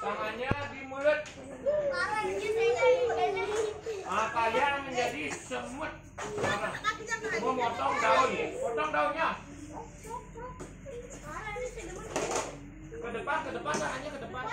tangannya di mulut. Ah, kalian menjadi semut. Sekarang. Mau potong daun, potong daunnya. Ke depan, ke depan tangannya ke depan.